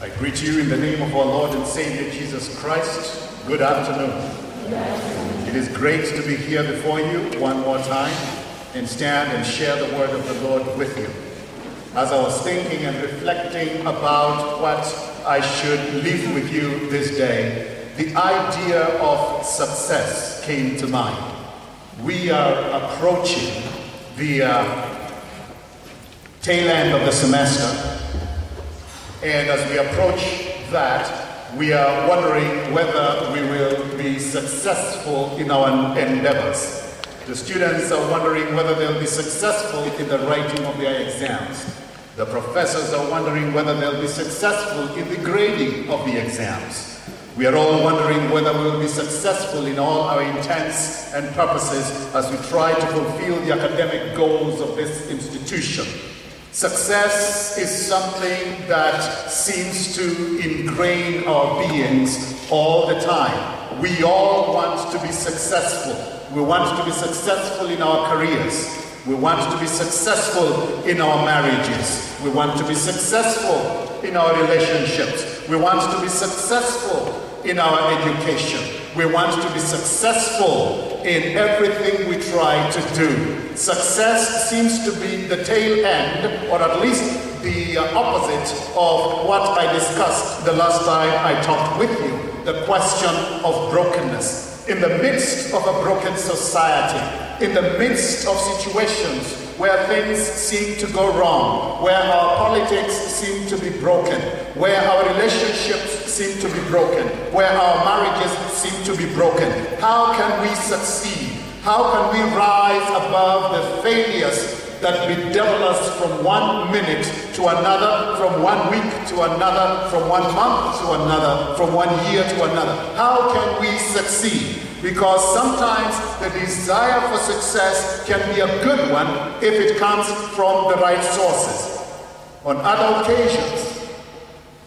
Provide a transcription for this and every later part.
I greet you in the name of our Lord and Savior Jesus Christ. Good afternoon. It is great to be here before you one more time and stand and share the word of the Lord with you. As I was thinking and reflecting about what I should leave with you this day, the idea of success came to mind. We are approaching the uh, tail end of the semester and as we approach that, we are wondering whether we will be successful in our endeavors. The students are wondering whether they'll be successful in the writing of their exams. The professors are wondering whether they'll be successful in the grading of the exams. We are all wondering whether we'll be successful in all our intents and purposes as we try to fulfill the academic goals of this institution. Success is something that seems to ingrain our beings all the time. We all want to be successful. We want to be successful in our careers. We want to be successful in our marriages. We want to be successful in our relationships. We want to be successful in our education. We want to be successful in everything we try to do. Success seems to be the tail end, or at least the uh, opposite of what I discussed the last time I talked with you the question of brokenness. In the midst of a broken society, in the midst of situations where things seem to go wrong, where our politics seem to be broken, where our relationships seem to be broken, where our marriages seem to be broken. How can we succeed? How can we rise above the failures that bedevil us from one minute to another, from one week to another, from one month to another, from one year to another? How can we succeed? Because sometimes the desire for success can be a good one if it comes from the right sources. On other occasions,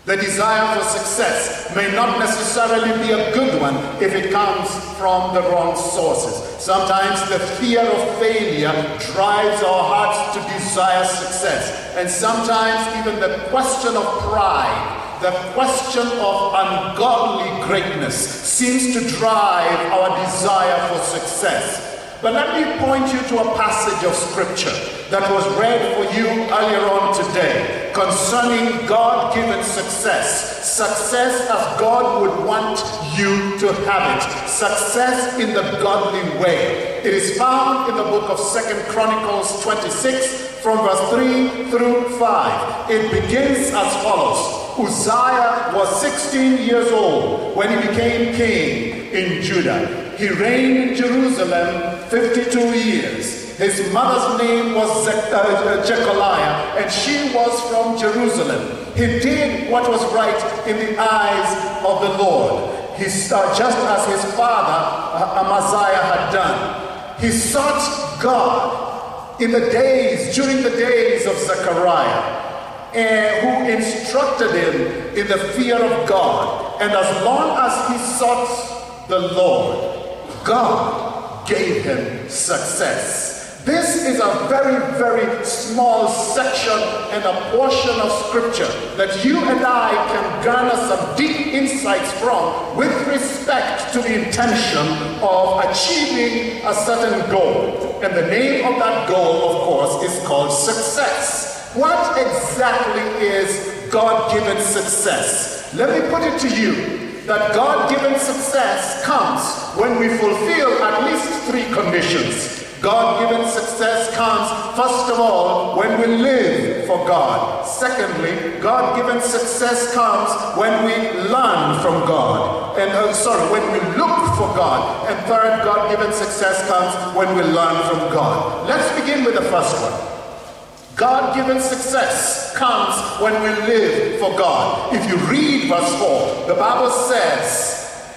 the desire for success may not necessarily be a good one if it comes from the wrong sources. Sometimes the fear of failure drives our hearts to desire success. And sometimes even the question of pride, the question of ungodly greatness seems to drive our desire for success. But let me point you to a passage of scripture that was read for you earlier on today concerning God given success. Success as God would want you to have it. Success in the godly way. It is found in the book of Second Chronicles 26 from verse 3 through 5. It begins as follows. Uzziah was 16 years old when he became king in Judah. He reigned in Jerusalem 52 years. His mother's name was uh, Jecholiah, and she was from Jerusalem. He did what was right in the eyes of the Lord, he, uh, just as his father uh, Amaziah had done. He sought God in the days, during the days of Zechariah, and who instructed him in the fear of God. And as long as he sought the Lord, God gave him success. This is a very, very small section and a portion of scripture that you and I can garner some deep insights from with respect to the intention of achieving a certain goal. And the name of that goal, of course, is called success. What exactly is God given success? Let me put it to you that God given success comes when we fulfill at least three conditions. God given success comes, first of all, when we live for God. Secondly, God given success comes when we learn from God. And uh, sorry, when we look for God. And third, God given success comes when we learn from God. Let's begin with the first one. God given success comes when we live for God. If you read verse 4, the Bible says,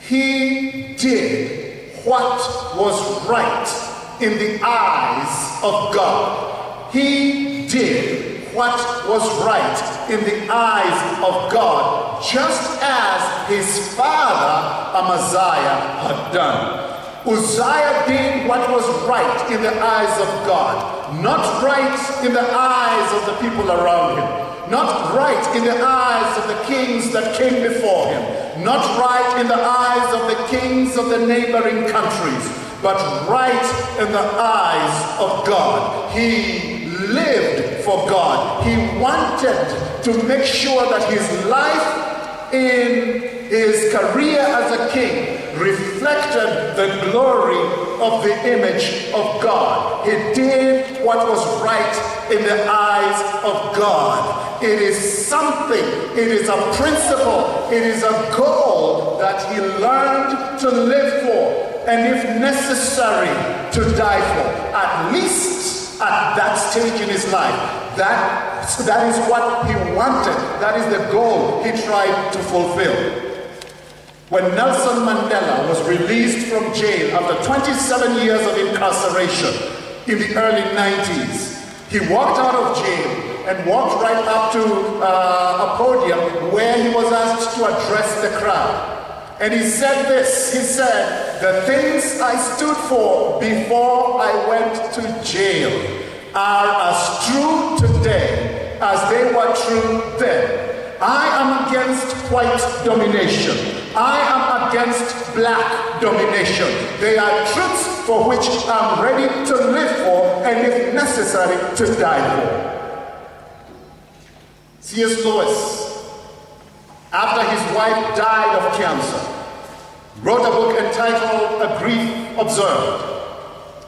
He did what was right in the eyes of God. He did what was right in the eyes of God, just as his father Amaziah had done. Uzziah did what was right in the eyes of God, not right in the eyes of the people around him, not right in the eyes of the kings that came before him, not right in the eyes of the kings of the neighboring countries, but right in the eyes of God. He lived for God. He wanted to make sure that his life in his career as a king reflected the glory of the image of God. He did what was right in the eyes of God. It is something, it is a principle, it is a goal that he learned to live for, and if necessary, to die for. At least at that stage in his life. That, that is what he wanted. That is the goal he tried to fulfill. When Nelson Mandela was released from jail after 27 years of incarceration in the early 90s, he walked out of jail and walked right up to uh, a podium where he was asked to address the crowd. And he said this, he said, the things I stood for before I went to jail are as true today as they were true then. I am against white domination. I am against black domination. They are truths for which I'm ready to live for and if necessary to die for. C.S. Lewis, after his wife died of cancer, wrote a book entitled A Grief Observed.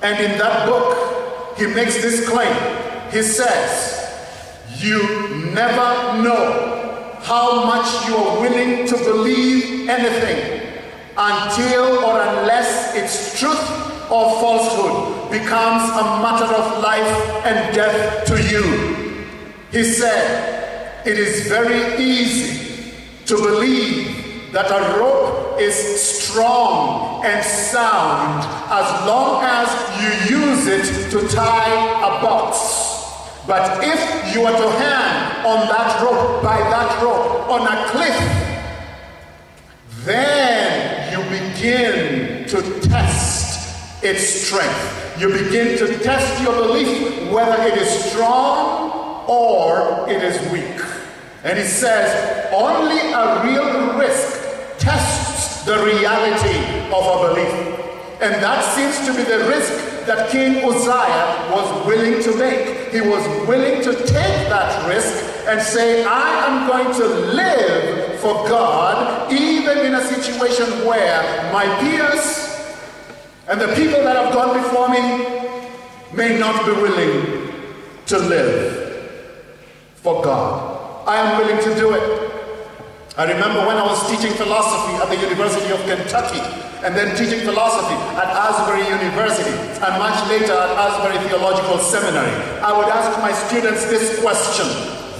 And in that book, he makes this claim. He says, You never know how much you are willing to believe anything until or unless its truth or falsehood becomes a matter of life and death to you. He said, It is very easy to believe that a rope is strong and sound as long as you use it to tie a box. But if you are to hang on that rope, by that rope, on a cliff, then you begin to test its strength. You begin to test your belief whether it is strong or it is weak. And he says, only a real risk tests the reality of a belief. And that seems to be the risk that King Uzziah was willing to make. He was willing to take that risk and say, I am going to live for God, even in a situation where my peers and the people that have gone before me may not be willing to live for God. I am willing to do it. I remember when I was teaching philosophy at the University of Kentucky and then teaching philosophy at Asbury University and much later at Asbury Theological Seminary. I would ask my students this question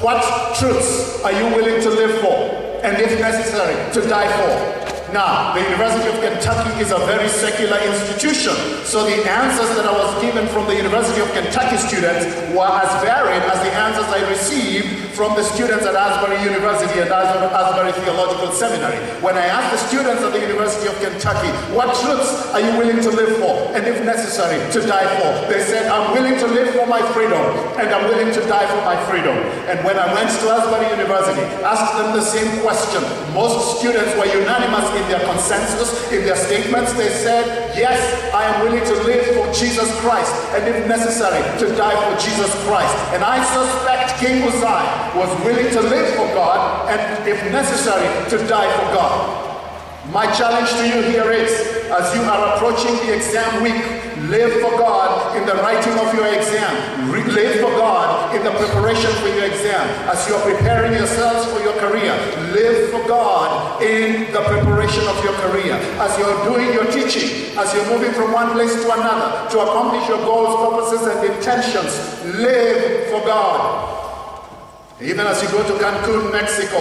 What truths are you willing to live for and, if necessary, to die for? Now, the University of Kentucky is a very secular institution, so the answers that I was given from the University of Kentucky students were as varied as the answers I received from the students at Asbury University and Asbury Theological Seminary. When I asked the students at the University of Kentucky, what truths are you willing to live for, and if necessary, to die for? They said, I'm willing to live for my freedom, and I'm willing to die for my freedom. And when I went to Asbury University, asked them the same question. Most students were unanimous in their consensus, in their statements, they said, Yes, I am willing to live for Jesus Christ, and if necessary, to die for Jesus Christ. And I suspect King Uzziah was willing to live for God, and if necessary, to die for God. My challenge to you here is, as you are approaching the exam week, live for God in the writing of your exam. live for God in the preparation for your exam. As you are preparing yourselves for your career, live for God in the preparation of your career. As you're doing your teaching, as you're moving from one place to another to accomplish your goals, purposes, and intentions, live for God. Even as you go to Cancun, Mexico,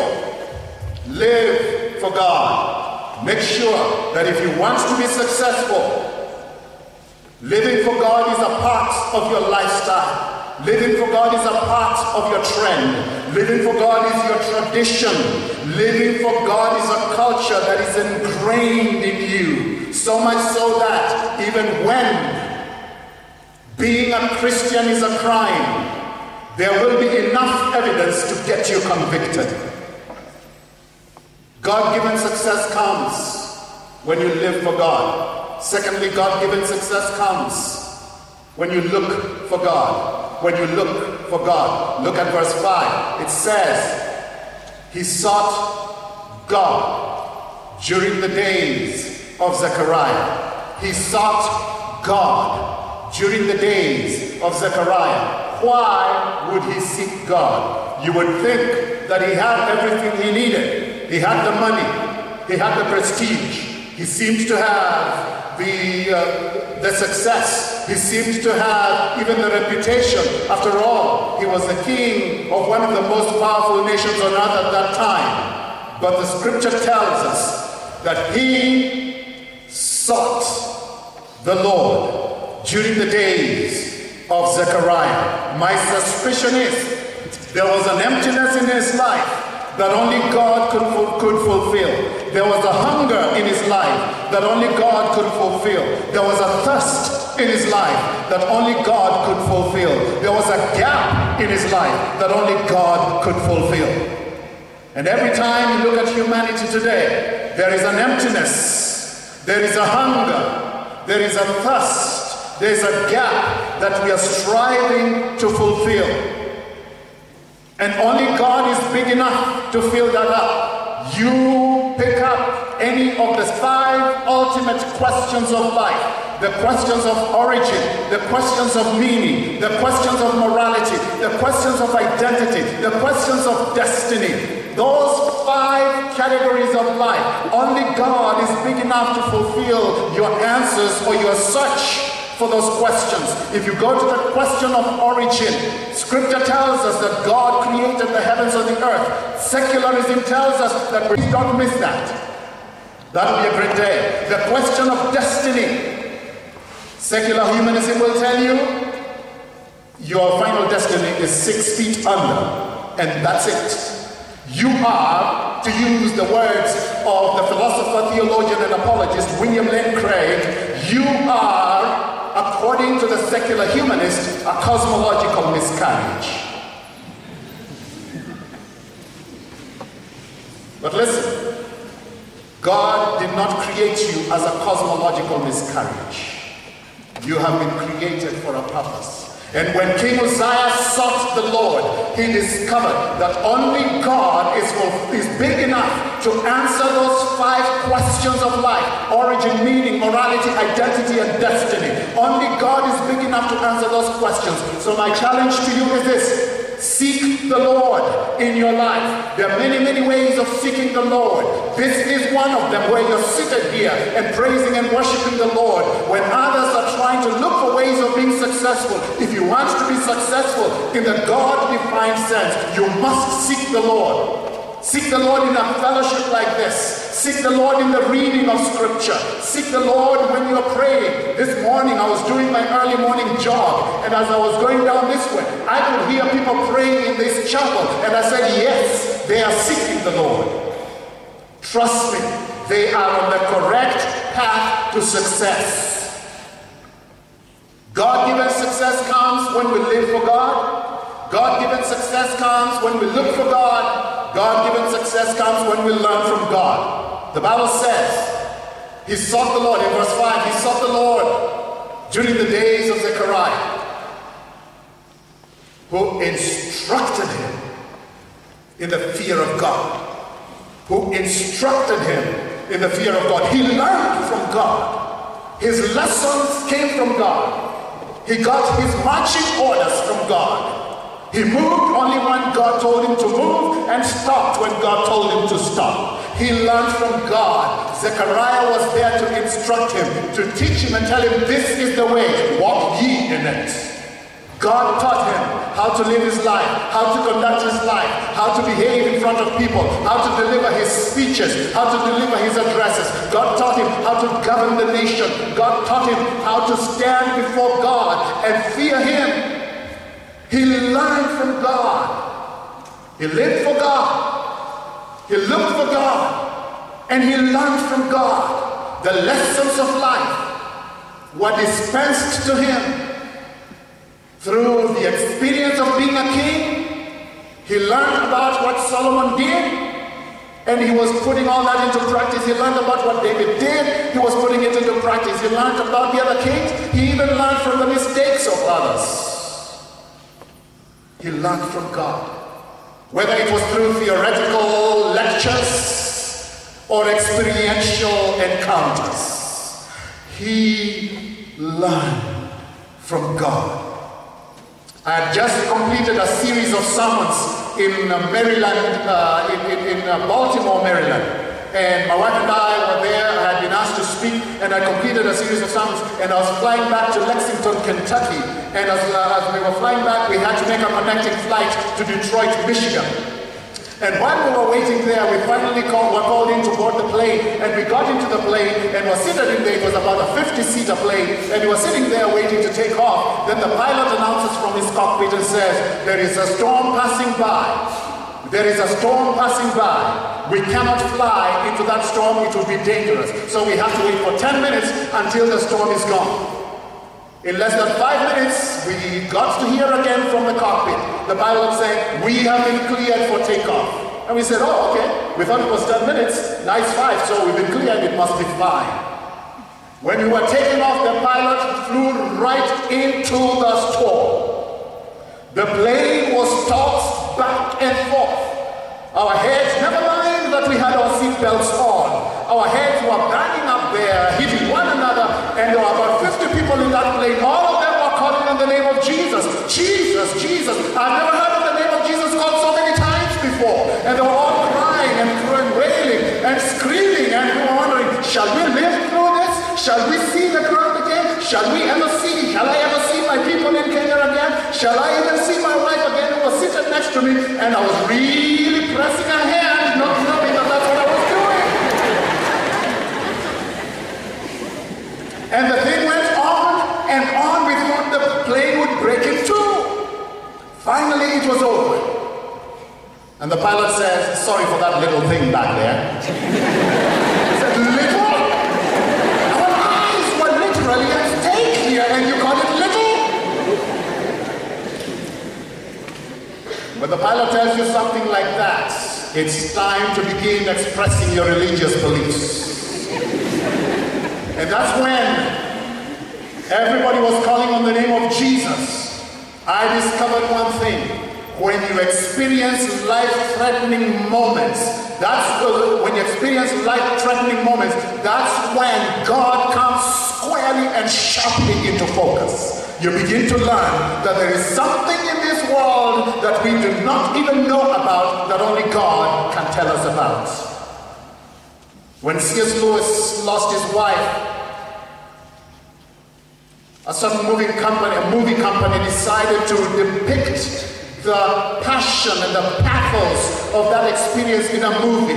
live for God. Make sure that if you want to be successful, living for God is a part of your lifestyle. Living for God is a part of your trend. Living for God is your tradition. Living for God is a culture that is ingrained in you. So much so that even when being a Christian is a crime, there will be enough evidence to get you convicted. God given success comes when you live for God. Secondly, God given success comes when you look for God. When you look for God. Look at verse 5. It says, He sought God during the days of Zechariah. He sought God during the days of Zechariah. Why would he seek God? You would think that he had everything he needed. He had the money, he had the prestige, he seemed to have the, uh, the success. He seemed to have even the reputation. After all, he was the king of one of the most powerful nations on earth at that time. But the scripture tells us that he sought the Lord during the days of Zechariah. My suspicion is there was an emptiness in his life that only God could, could fulfill. There was a hunger in his life that only God could fulfill. There was a thirst in his life that only God could fulfill. There was a gap in his life that only God could fulfill. And every time you look at humanity today, there is an emptiness, there is a hunger, there is a thirst, there is a gap that we are striving to fulfill. And only God is big enough to fill that up. You pick up any of the five ultimate questions of life the questions of origin, the questions of meaning, the questions of morality, the questions of identity, the questions of destiny. Those five categories of life, only God is big enough to fulfill your answers or your search for those questions. If you go to the question of origin, scripture tells us that God created the heavens and the earth. Secularism tells us that we don't miss that. That'll be a great day. The question of destiny. Secular humanism will tell you your final destiny is six feet under, and that's it. You are, to use the words of the philosopher, theologian, and apologist William Lane Craig, you are according to the secular humanist, a cosmological miscarriage. But listen, God did not create you as a cosmological miscarriage. You have been created for a purpose. And when King Uzziah sought the Lord, he discovered that only God is, is big enough to answer those five questions of life origin, meaning, morality, identity, and destiny. Only God is big enough to answer those questions. So, my challenge to you is this Seek the Lord in your life. There are many, many ways of seeking the Lord. This is one of them where you're seated here and praising and worshiping the Lord. When others are trying to look for ways of being successful, if you want to be successful in the God defined sense, you must seek the Lord. Seek the Lord in a fellowship like this. Seek the Lord in the reading of Scripture. Seek the Lord when you're praying. This morning I was doing my early morning jog, and as I was going down this way, I could hear people praying in this chapel, and I said, Yes, they are seeking the Lord. Trust me, they are on the correct path to success. God given success comes when we live for God. God given success comes when we look for God. God given success comes when we learn from God. The Bible says, He sought the Lord, in verse 5, He sought the Lord during the days of Zechariah, who instructed him in the fear of God. Who instructed him in the fear of God. He learned from God. His lessons came from God. He got his marching orders from God. He moved only when God told him to move and stopped when God told him to stop. He learned from God. Zechariah was there to instruct him, to teach him and tell him, this is the way, walk ye in it. God taught him how to live his life, how to conduct his life, how to behave in front of people, how to deliver his speeches, how to deliver his addresses. God taught him how to govern the nation. God taught him how to stand before God and fear him he learned from God. He lived for God. He looked for God. And he learned from God. The lessons of life were dispensed to him Through the experience of being a king, he learned about what Solomon did, and he was putting all that into practice. He learned about what David did, he was putting it into practice. He learned about the other kings, he even learned from the mistakes of others. He learned from God. Whether it was through theoretical lectures or experiential encounters, he learned from God. I had just completed a series of sermons in Maryland, uh, in, in, in uh, Baltimore, Maryland. And my wife and I were there. I had been asked to speak, and I completed a series of sermons. And I was flying back to Lexington, Kentucky. And as, uh, as we were flying back, we had to make a connecting flight to Detroit, Michigan. And while we were waiting there, we finally called, were called in to board the plane. And we got into the plane and were seated in there. It was about a 50-seater plane. And we were sitting there waiting to take off. Then the pilot announces from his cockpit and says, there is a storm passing by. There is a storm passing by. We cannot fly into that storm. It would be dangerous. So we have to wait for 10 minutes until the storm is gone. In less than five minutes, we got to hear again from the cockpit. The pilot saying, we have been cleared for takeoff. And we said, oh, okay. We thought it was 10 minutes. Nice five, so we've been cleared, it must be fine. When we were taking off, the pilot flew right into the storm. The plane was tossed back and forth. Our heads, never mind that we had our seatbelts on, our heads were banging up there, hitting one another, and there were about 50 people in that plane. All of them were calling on the name of Jesus. Jesus, Jesus. I've never heard of the name of Jesus called so many times before. And they were all crying and wailing and screaming, and we were wondering, shall we live through this? Shall we see the ground again? Shall we ever see? Shall I ever see my people in Kenya again? Shall I even see my wife was sitting next to me? And I was really pressing her hand, not knowing that that's what I was doing. And the thing went on and on. Thought the plane would break in two. Finally, it was over. And the pilot says, sorry for that little thing back there. he said, little? Our eyes were literally at stake here and you call it little? When the pilot tells you something like that, it's time to begin expressing your religious beliefs. And that's when everybody was calling on the name of Jesus. I discovered one thing. When you experience life-threatening moments, that's when you experience life-threatening moments, that's when God comes squarely and sharply into focus. You begin to learn that there is something in world that we do not even know about that only God can tell us about. When C.S. Lewis lost his wife, a certain moving company, a movie company decided to depict the passion and the pathos of that experience in a movie.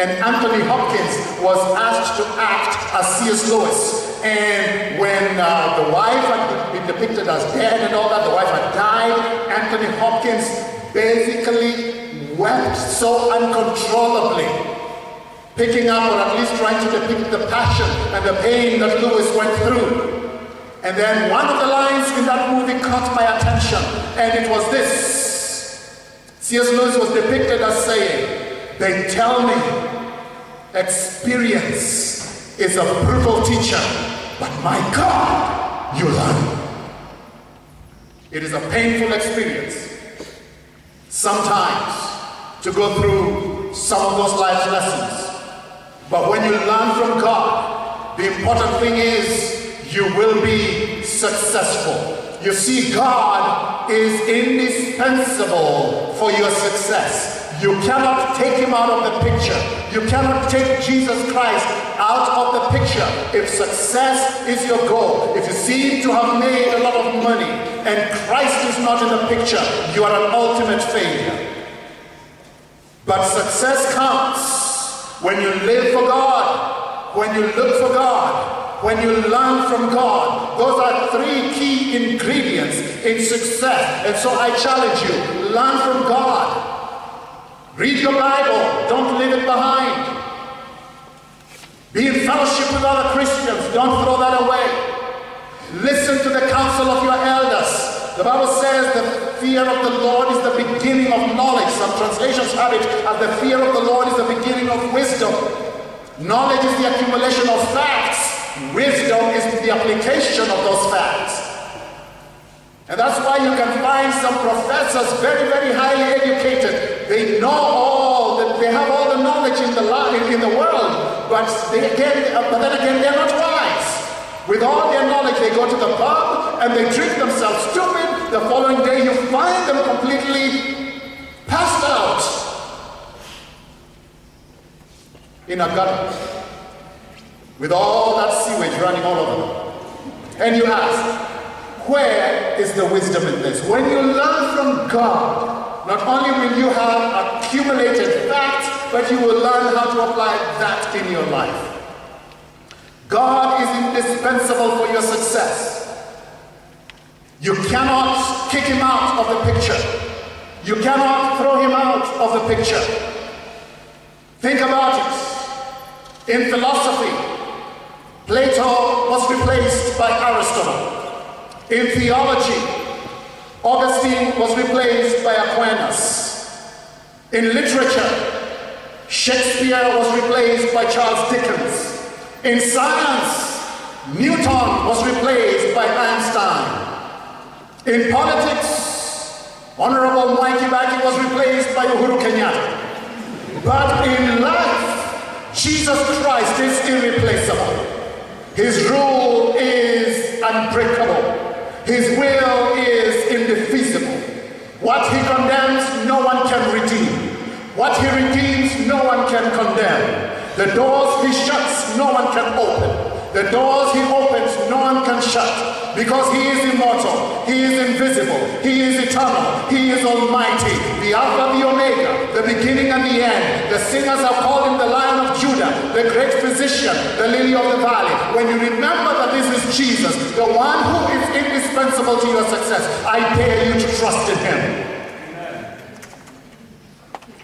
And Anthony Hopkins was asked to act as C.S. Lewis. And when uh, the wife had been depicted as dead and all that, the wife had died, Anthony Hopkins basically wept so uncontrollably, picking up or at least trying to depict the passion and the pain that Lewis went through. And then one of the lines in that movie caught my attention, and it was this. C.S. Lewis was depicted as saying, They tell me experience is a brutal teacher, but my God, you learn. It is a painful experience sometimes to go through some of those life lessons. But when you learn from God, the important thing is you will be successful. You see, God is indispensable for your success. You cannot take him out of the picture. You cannot take Jesus Christ out of the picture. If success is your goal, if you seem to have made a lot of money and Christ is not in the picture, you are an ultimate failure. But success comes when you live for God, when you look for God, when you learn from God. Those are three key ingredients in success. And so I challenge you, learn from God. Read your Bible, don't leave it behind. Be in fellowship with other Christians, don't throw that away. Listen to the counsel of your elders. The Bible says the fear of the Lord is the beginning of knowledge. Some translations have it as the fear of the Lord is the beginning of wisdom. Knowledge is the accumulation of facts. Wisdom is the application of those facts. And that's why you can find some professors very, very highly educated. They know all, that they have all the knowledge in the, in the world, but, they again, uh, but then again, they're not wise. With all their knowledge, they go to the pub and they drink themselves stupid. The following day, you find them completely passed out in a gutter with all that sewage running all over them. And you ask, where is the wisdom in this? When you learn from God, not only will you have accumulated facts, but you will learn how to apply that in your life. God is indispensable for your success. You cannot kick him out of the picture. You cannot throw him out of the picture. Think about it. In philosophy, Plato was replaced by Aristotle. In theology, Augustine was replaced by Aquinas. In literature, Shakespeare was replaced by Charles Dickens. In science, Newton was replaced by Einstein. In politics, Honorable Mwai Kibaki was replaced by Uhuru Kenyatta. But in life, Jesus Christ is irreplaceable. His rule is unbreakable. His will is indefeasible. What he condemns, no one can redeem. What he redeems, no one can condemn. The doors he shuts, no one can open. The doors he opens, no one can shut. Because he is immortal, he is invisible, he is eternal, he is almighty, the Alpha, the Omega, the beginning and the end. The singers have called him the Lion of Judah, the great physician, the lily of the valley. When you remember that this is Jesus, the one who is indispensable to your success, I dare you to trust in him. Amen.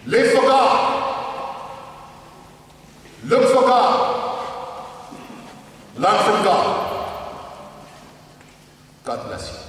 Live for God. Look for God. Learn from God. God bless you.